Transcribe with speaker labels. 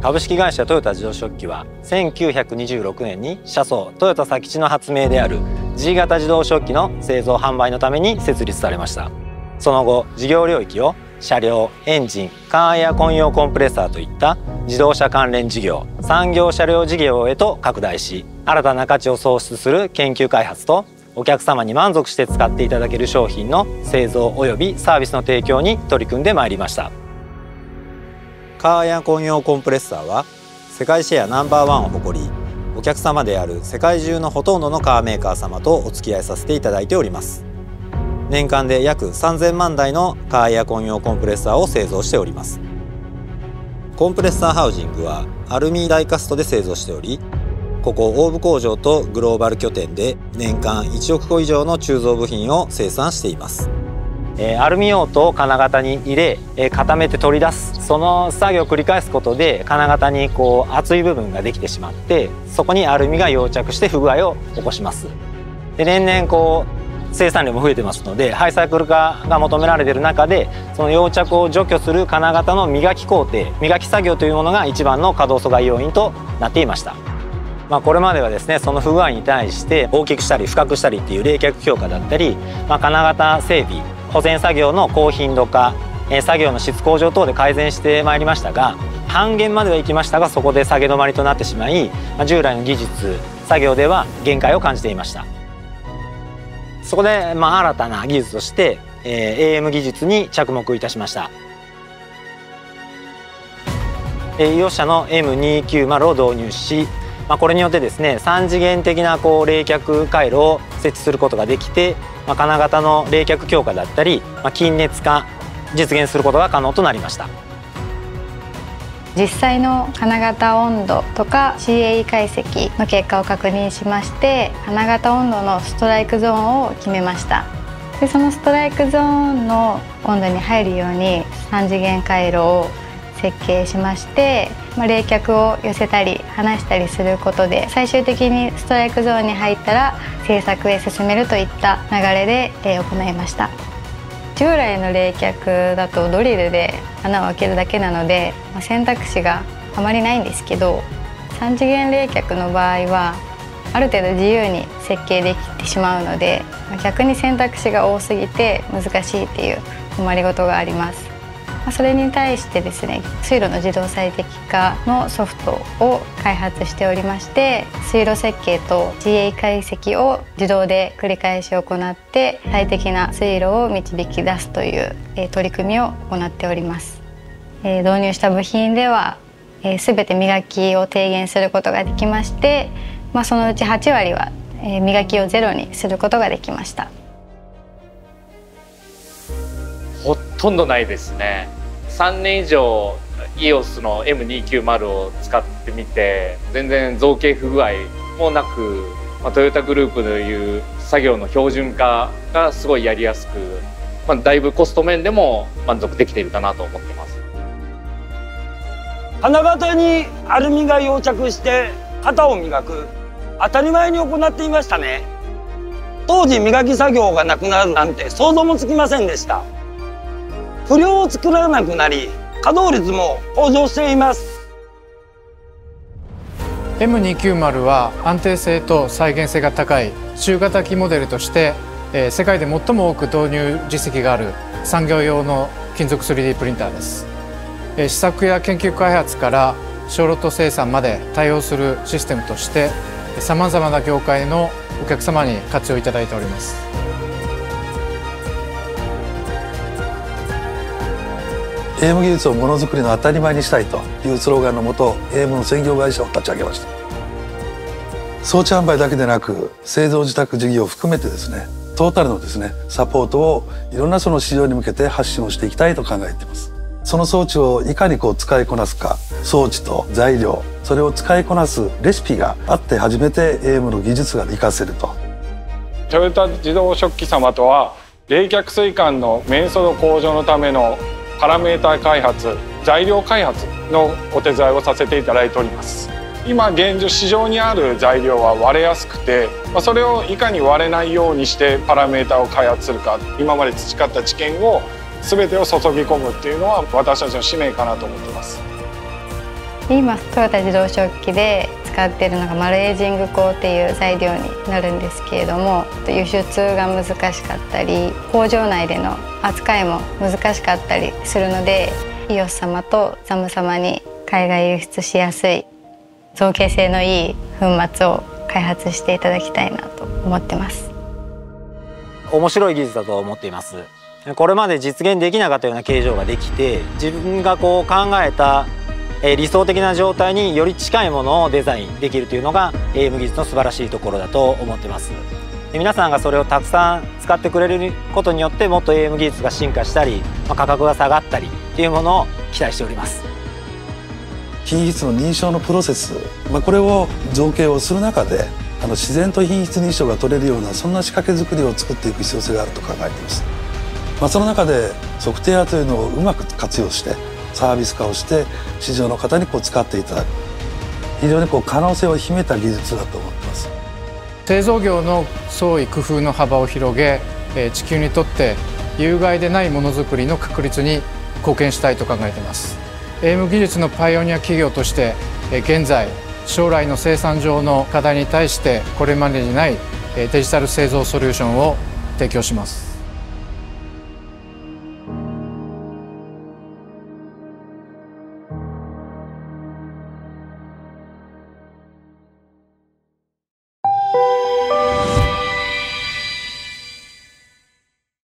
Speaker 1: 株式会社トヨタ自動食器は1926年に車窓トヨタ佐吉の発明である G 型自動食器の製造販売のために設立されました。その後事業領域を車両エンジンカーエアコン用コンプレッサーといった自動車関連事業産業車両事業へと拡大し新たな価値を創出する研究開発とお客様に満足して使っていただける商品の製造及びサービスの提供に取り組んでまいりました。カーエアコン用コンプレッサーは世界シェアナンバーワンを誇りお客様である世界中のほとんどのカーメーカー様とお付き合いさせていただいております。年間で約3000万台のカーエアコン用コンプレッサーを製造しております。コンプレッサーハウジングはアルミダイカストで製造しておりここ大部工場とグローバル拠点で年間1億個以上の鋳造部品を生産しています。アルミ用途を金型に入れ固めて取り出すその作業を繰り返すことで金型にこう厚い部分ができてしまってそこにアルミが溶着して不具合を起こしますで年々こう生産量も増えてますのでハイサイクル化が求められてる中でその溶着を除去する金型の磨き工程磨き作業というものが一番の稼働阻害要因となっていました。まあ、これまではですねその不具合に対して大きくしたり深くしたりっていう冷却強化だったり、まあ、金型整備保全作業の高頻度化作業の質向上等で改善してまいりましたが半減まではいきましたがそこで下げ止まりとなってしまい従来の技術作業では限界を感じていました。そこで、まあ、新たな技術として、えー、AM 技術に着目いたしました。えー、社の M290 を導入し、まあ、これによってですね3次元的なこう冷却回路を設置することができて、まあ、金型の冷却強化だったり、まあ、均熱化実現することが可能となりました。
Speaker 2: 実際の金型温度とか CAE 解析の結果を確認しまして金型温度のストライクゾーンを決めましたでそのストライクゾーンの温度に入るように3次元回路を設計しまして、まあ、冷却を寄せたり離したりすることで最終的にストライクゾーンに入ったら製作へ進めるといった流れで行いました。従来の冷却だとドリルで穴を開けるだけなので、ま、選択肢があまりないんですけど3次元冷却の場合はある程度自由に設計できてしまうので逆に選択肢が多すぎて難しいっていう困りごとがあります。それに対してですね水路の自動最適化のソフトを開発しておりまして水路設計と GA 解析を自動で繰り返し行って最適な水路を導き出すという、取り組みを行っております、導入した部品では、え全て磨きを低減することができまして、まあ、そのうち8割は、え磨きをゼロにすることができました。
Speaker 3: とんどないですね。3年以上 EOS の M290 を使ってみて全然造形不具合もなく、まあ、トヨタグループという作業の標準化がすごいやりやすく、まあ、だいぶコスト面でも満足できているかなと思ってます。
Speaker 4: 金型にアルミが溶着して型を磨く。当たり前に行っていましたね。当時磨き作業がなくなるなんて想像もつきませんでした。不良を作らなくなり稼働率も向上しています。
Speaker 5: M290 は安定性と再現性が高い中型機モデルとして、え、世界で最も多く導入実績がある産業用の金属 3D プリンターです、え、試作や研究開発から小ロット生産まで対応するシステムとしてさまざまな業界のお客様に活用いただいております。
Speaker 6: AM 技術をものづくりの当たり前にしたいというスローガンのもと AM の専業会社を立ち上げました。装置販売だけでなく製造自宅事業を含めてですねトータルのですねサポートをいろんなその市場に向けて発信をしていきたいと考えています。その装置をいかにこう使いこなすか装置と材料それを使いこなすレシピがあって初めて AM の技術が活かせると。
Speaker 7: トヨタ自動食器様とは冷却水管の綿素度向上のためのパラメータ開発材料開発のお手伝いをさせていただいております。今現状市場にある材料は割れやすくて、それをいかに割れないようにしてパラメータを開発するか今まで培った知見を全てを注ぎ込むっていうのは私たちの使命かなと思ってます。
Speaker 2: 今トヨタ自動食器で使っているのがマルエイジング鋼っていう材料になるんですけれども輸出が難しかったり工場内での扱いも難しかったりするのでイオス様とザム様に海外輸出しやすい造形性のいい粉末を開発していただきたいなと思ってます。
Speaker 1: 面白い技術だと思っています。これまで実現できなかったような形状ができて自分がこう考えたえ理想的な状態により近いものをデザインできるというのが AM 技術の素晴らしいところだと思ってます。皆さんがそれをたくさん使ってくれることによってもっと AM 技術が進化したりまあ価格が下がったりっていうものを期待しております。
Speaker 6: 品質の認証のプロセス、まあ、これを造形をする中であの自然と品質認証が取れるようなそんな仕掛け作りを作っていく必要性があると考えています、まあ、その中で測定屋というのをうまく活用してサービス化をして市場の方にこう使っていただく。非常にこう可能性を秘めた技術だと思ってます。
Speaker 5: 製造業の創意工夫の幅を広げ地球にとって有害でないものづくりの確立に貢献したいと考えています。AM 技術のパイオニア企業として現在将来の生産上の課題に対してこれまでにないデジタル製造ソリューションを提供します。